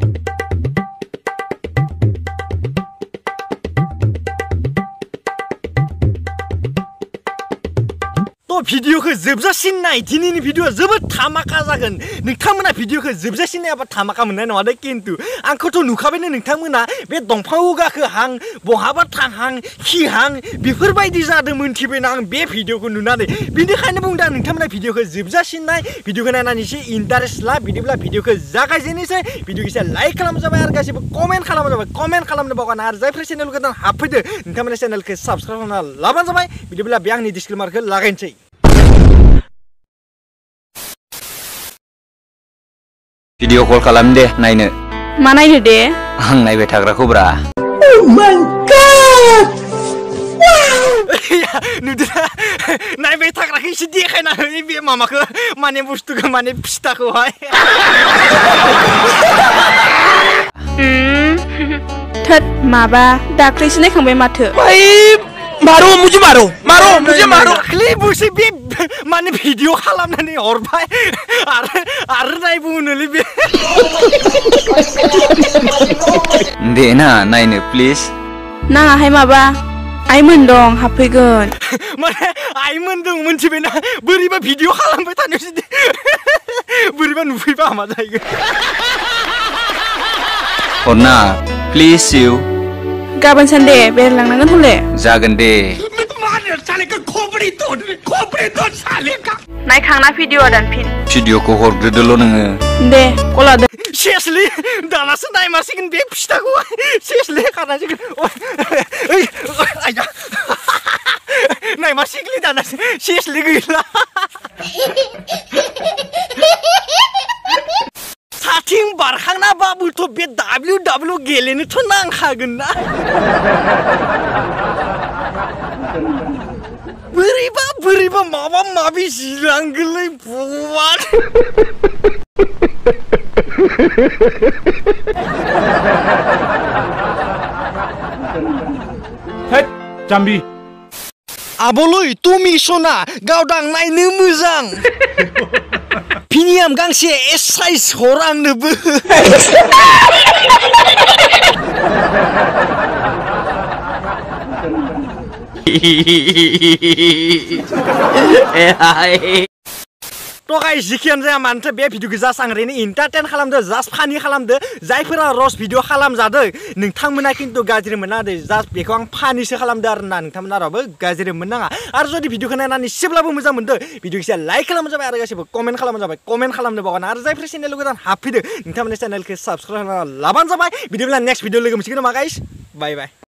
thank you video ke zebza sinai tini ni video zebza tama kazakan neng tamana video ke zebza sinai apa tama kamana neng wadai kintu angko to nuka bene neng tamana be dong pauga ke hang bohaba tang hang hi hang be furbai di zade mun tibe nang be video ke nuna de be de hane bung dan neng tamana video ke zebza sinai video ke nana nisi indares la video bla video ke zaka zini se video ke se like kalam zaba yarga se be komen kalam zaba komen kalam neng bawa nar zai fresh channel ke dan hapede neng tamana channel ke subscribe nang laban zaba video bla biang ni disclaimer ke lagen cai Video call kalam deh, Naine. Mana ini deh? Ang Naine betagra kubra. Oh my god! Ya, nudra, Naine betagra kini sedih kan? Ini biar mama ke, mana bus tuh ke mana pista kuai. Hmm, tet maba, dakri sini kamu yang mati. Baik, baru, muzi baru, baru, muzi baru. Kli busi bib mana video kalam nani orba ar ar nai bunuh libe dena nai nah ne please nang ahai maba ai mendong hapegen mana ai mendong mencib beri ba video halam bai tanu beri ba nufi ba ma dai ge orna oh, please you Kapan sande ber lang nangan mule jagan de का खोपड़ी तोड़ खोपड़ी तोड़ साले का नायखांना भिडिअ दानफिन भिडिअखौ हरग्रोदोल' नोङो दे गलादो सेसलि दानासो नायमारसिगोन बे फिथाखौ सेसलि खानांसिगोन आया नायमारसिगोनलै दानासो सेसलि गैला साथिं बारखांना बाबुलथ' बे डाब्लिउ डाब्लिउ गेलेनोथ' नांखागोन ना 보리바 보리바 마마 마비 시랑글레 보완 헷 잠비 아볼로이 뚜미 소나 가우당 나이는 무장 비니암 강시에 에사이스 호랑르브 তাই যিখন যায় মানুহে বে ভিডিঅ'ক জাষ্ট আং ৰেনে এণ্টাৰটেইন খালামদে জাষ্ট ফানি খালামদে যাইফৰা ৰস ভিডিঅ' খালাম যাদে নোংমনা কিন্তু গাজ্ৰি মোনা দেই জাষ্ট বেক আং ফানিছে খালামদে আৰু না নোংমন আৰু গাজ্ৰি মোনাঙা আৰু যদি ভিডিঅ'খন নাই ইচ্ছেবিলাকো মজা মোনদে ভিডিঅ'ক লাইক খালাম যাব আৰু গাছিব কমেণ্ট খালাম যাব কমেণ্ট খালামনে বগান আৰু যাইফৰ চেনেল গোটেই হাফিদে নোংমানে চেনেলকে চাবস্ক্ৰাইব লাবান যাবাই ভিডিঅ'বিলাক নেক্সট ভিডিঅ' লৈকে মিছিলো মা গাইছ বাই বাই